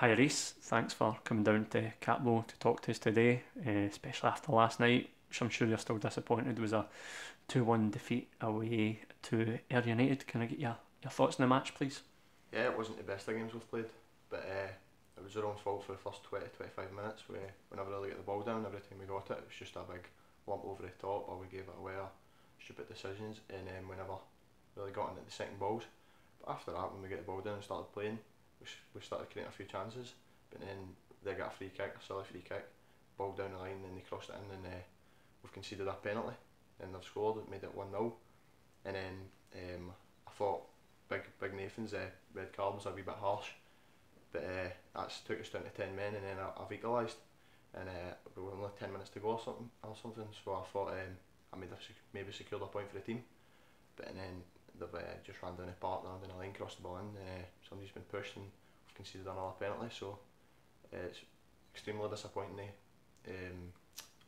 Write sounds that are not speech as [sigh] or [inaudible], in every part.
Hi Reece, thanks for coming down to Cappielow to talk to us today, uh, especially after last night, which I'm sure you're still disappointed was a 2 1 defeat away to Ayr United. Can I get your, your thoughts on the match, please? Yeah, it wasn't the best of games we've played, but uh, it was our own fault for the first 20 25 minutes. We, we never really got the ball down, every time we got it, it was just a big lump over the top, or we gave it away, stupid decisions, and then we never really got into the second balls. But after that, when we get the ball down and started playing, we started creating a few chances, but then they got a free kick, a silly free kick, ball down the line, and they crossed it in, and uh, we've conceded a penalty, and they've scored, it made it 1 0. And then um, I thought Big Big Nathan's uh, red card was a wee bit harsh, but uh, that's took us down to 10 men, and then I, I've equalised, and uh, we were only 10 minutes to go or something, or something so I thought um, I made a, maybe secured a point for the team. But and then they've uh, just ran down a partner and a line crossed the ball in. Uh, somebody's been pushed and we've conceded another penalty, so uh, it's extremely disappointing to um,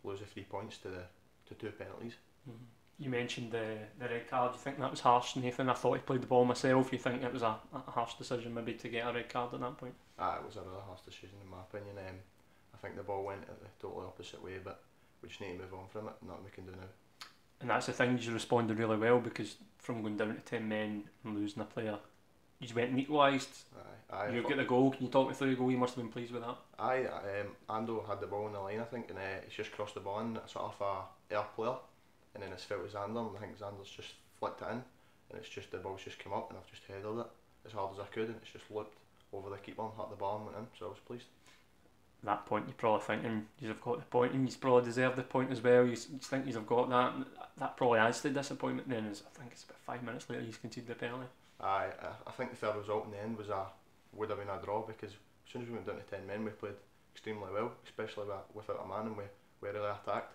lose the three points to the to two penalties. Mm -hmm. You mentioned the the red card. You think that was harsh, Nathan? I thought he played the ball myself. You think it was a, a harsh decision maybe to get a red card at that point? Ah, it was a really harsh decision in my opinion. Um, I think the ball went the totally opposite way, but we just need to move on from it. Nothing we can do now. And that's the thing. You responded really well because from going down to ten men and losing a player, you went and equalised. Aye, you get the goal. Can you talk me through the goal? You must have been pleased with that. Aye, um, Ando had the ball in the line, I think, and uh, he's just crossed the ball and sort of a air player, and then it's felt to Zander, and I think Zander's just flicked it in, and it's just the ball's just come up, and I've just headed it as hard as I could, and it's just looped over the keeper and hit the bar and went in, so I was pleased that point you're probably thinking you've got the point and you probably deserve the point as well. You, think you've got that. That probably adds to the disappointment. Then is I think it's about five minutes later he's conceded the penalty. Aye, I think the third result in the end was a would have been a draw because as soon as we went down to ten men we played extremely well, especially without a man and we, we really attacked.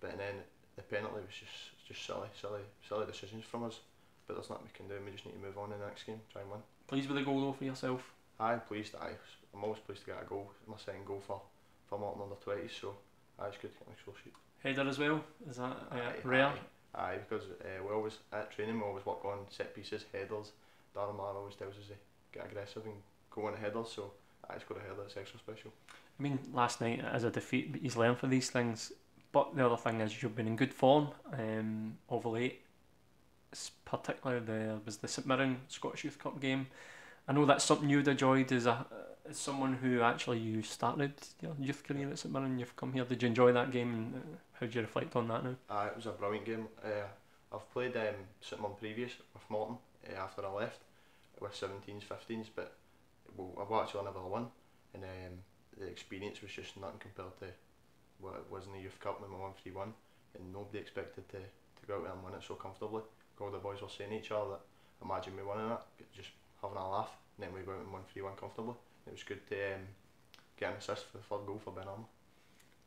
But then the penalty was just just silly, silly, silly decisions from us. But there's nothing we can do. We just need to move on in the next game, try and win. Pleased with the goal though for yourself. Aye, pleased. Aye, I'm always pleased to get a goal. My second goal for for Morton under 20s, so aye, it's good to get score sheet. Header as well. Is that uh, aye, rare? Aye, aye because uh, we always at training we always work on set pieces, headers. Darmar always tells us to get aggressive and go on a header, so I got a header. It's extra special. I mean, last night as a defeat, but he's learned for these things. But the other thing is, you've been in good form um, of late. Particularly, there was the St Mirren Scottish Youth Cup game I know that's something you'd enjoyed as a as someone who actually you started your youth career at St Mirren. You've come here. Did you enjoy that game? And uh, how do you reflect on that now? Uh, it was a brilliant game. Uh, I've played um, St Mirren previous with Morton uh, after I left with 17s, 15s, but well, I've actually never won, and um, the experience was just nothing compared to what it was in the youth cup when we won 3 1, and nobody expected to, to go out and win it so comfortably. All the boys were saying each other that imagine me winning that, just having a laugh, and then we went and won 3 1 comfortably. It was good to um, get an assist for the third goal for Ben Armour.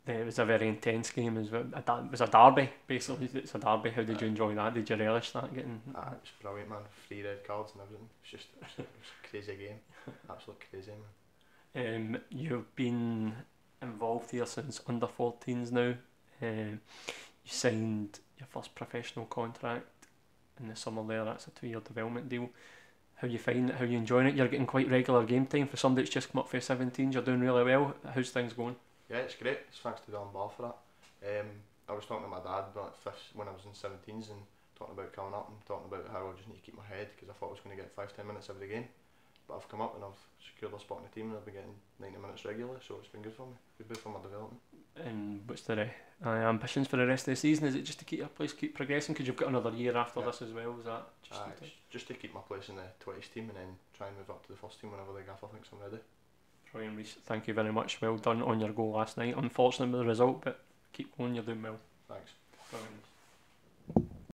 It was a very intense game. It was a, it was a derby, basically. It's a derby. How did you enjoy that? Did you relish that? Getting ah, it was brilliant, man. Three red cards and everything. It's just it was, it was a crazy game. [laughs] Absolute crazy, man. Um, you've been involved here since under 14s now. Um, you signed your first professional contract in the summer there. That's a two year development deal how you find it, how you enjoying it. You're getting quite regular game time for somebody that's just come up for 17s. You're doing really well. How's things going? Yeah, it's great. It's thanks to Dylan Ball for that. Um, I was talking to my dad about fifth, when I was in 17s and talking about coming up and talking about how I just need to keep my head because I thought I was going to get five ten minutes every game. But I've come up and I've a spot in the team and I've been getting 90 minutes regularly, so it's been good for me. Good for my development. And what's the uh, ambitions for the rest of the season? Is it just to keep your place, keep progressing? Because you've got another year after yeah. this as well. Is that just, uh, to just to keep my place in the 20s team and then try and move up to the first team whenever the gaffer thinks I'm ready. Brian Reece, thank you very much. Well done on your goal last night. Unfortunate with the result, but keep going. You're doing well. Thanks. Brilliant.